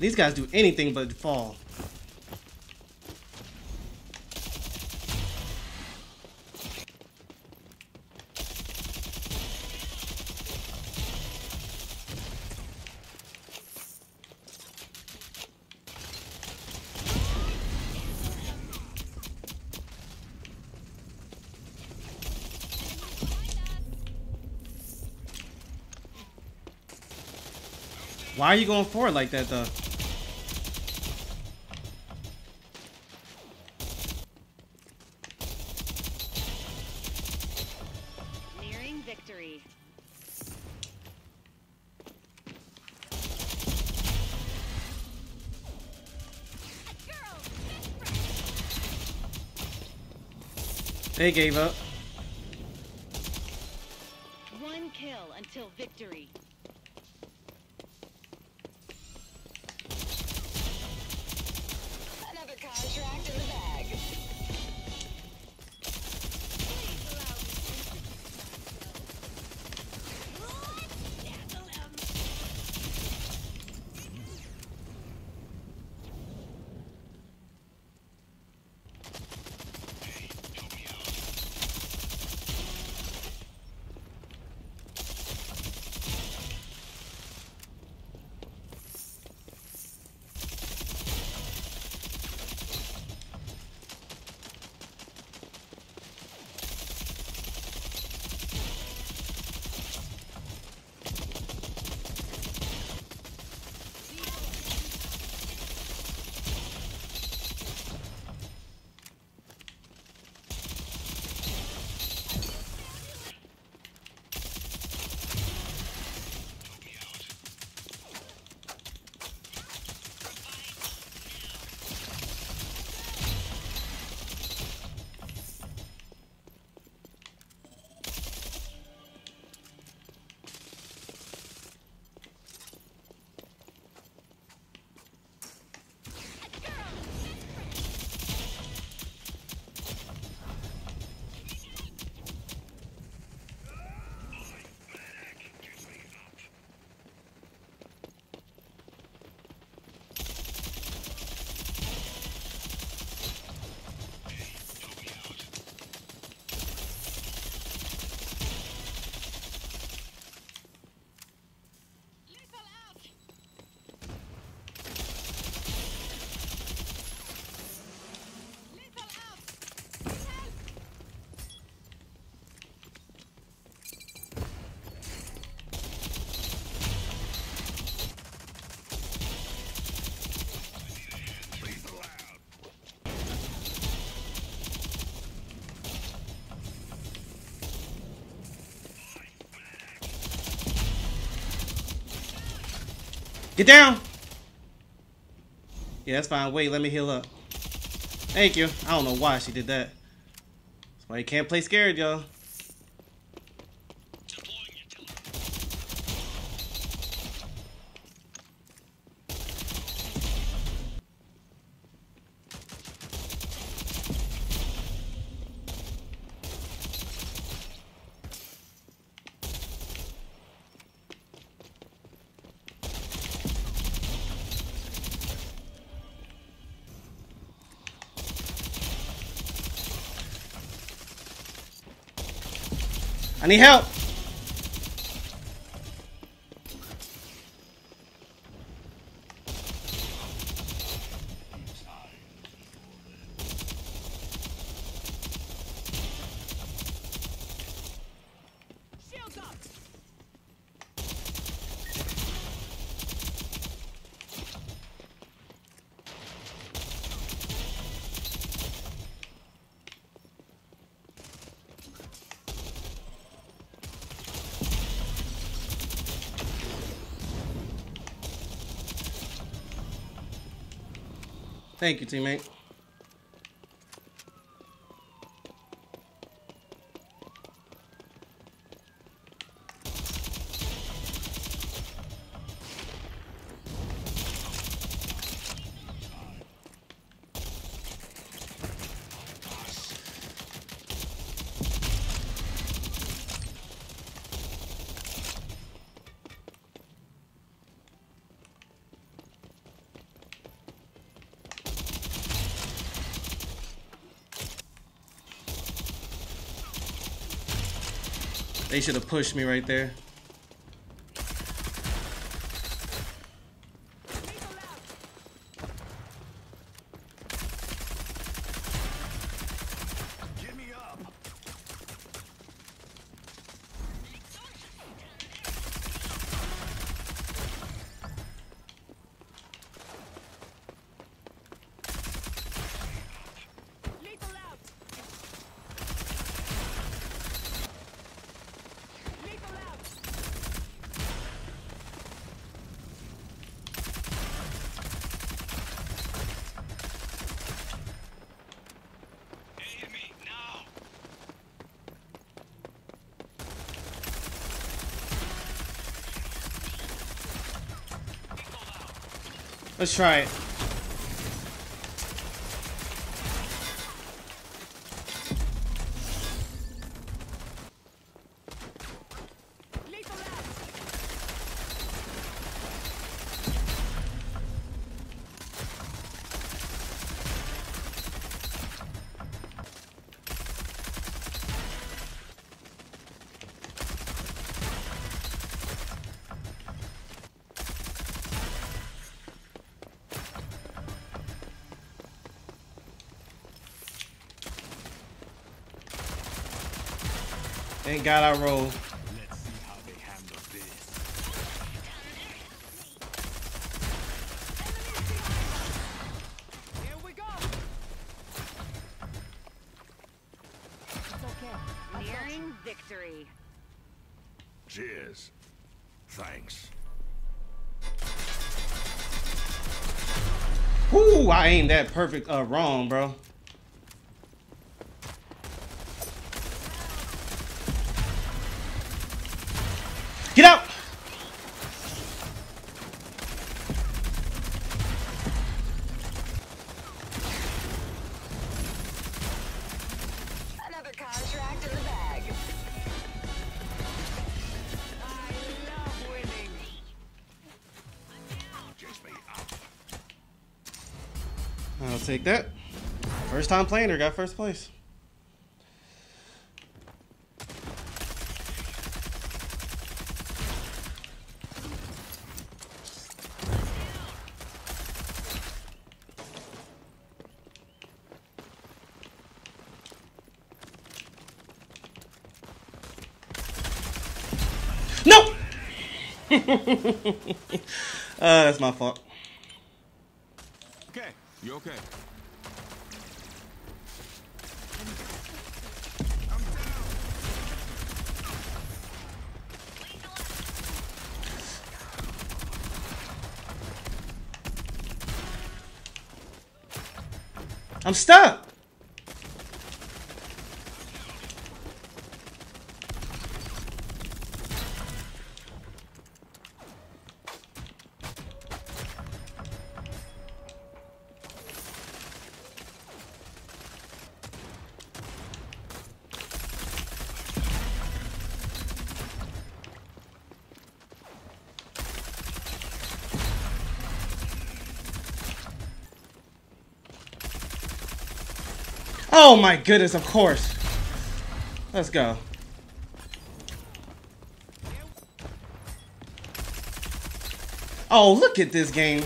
These guys do anything but fall. Why are you going forward like that, though? They gave up. Get down! Yeah, that's fine. Wait, let me heal up. Thank you. I don't know why she did that. That's why you can't play scared, y'all. I need help. Thank you, teammate. They should have pushed me right there. Get me up. Lethal out! Lethal out! Aid me now. Let's try it. Thank God I rolled. Let's see how they handle this. Here we go! It's okay. Nearing victory. Cheers. Thanks. Whoo! I aimed that perfect uh wrong, bro. Take that. First time playing her, got first place. No! uh, that's my fault. You okay? I'm down. I'm stuck. Oh my goodness, of course. Let's go. Oh, look at this game.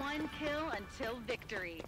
One kill until victory.